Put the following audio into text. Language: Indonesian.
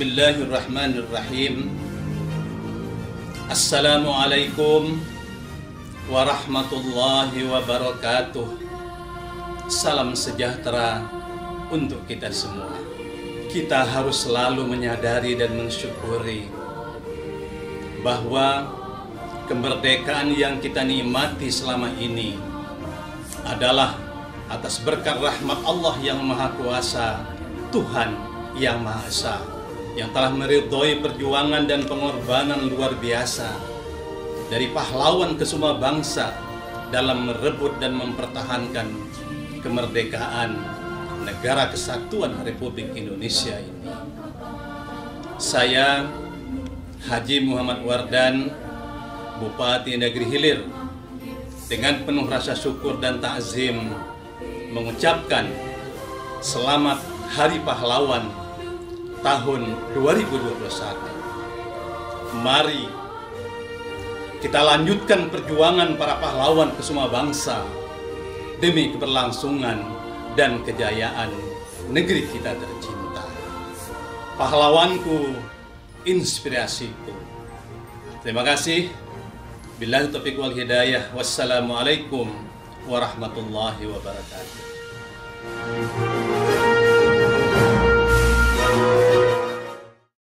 Bismillahirrahmanirrahim. Assalamualaikum warahmatullahi wabarakatuh. Salam sejahtera untuk kita semua. Kita harus selalu menyadari dan mensyukuri Bahwa kemerdekaan yang kita nikmati selama ini Adalah atas berkat rahmat Allah yang Maha Kuasa Tuhan yang Maha Esa yang telah meridhoi perjuangan dan pengorbanan luar biasa dari pahlawan ke semua bangsa dalam merebut dan mempertahankan kemerdekaan negara kesatuan Republik Indonesia ini. Saya Haji Muhammad Wardan, Bupati Negeri Hilir, dengan penuh rasa syukur dan takzim mengucapkan selamat Hari Pahlawan tahun 2021. Mari kita lanjutkan perjuangan para pahlawan ke semua bangsa demi keberlangsungan dan kejayaan negeri kita tercinta. Pahlawanku, inspirasiku. Terima kasih. Billahi taufiq wal hidayah. Wassalamualaikum warahmatullahi wabarakatuh.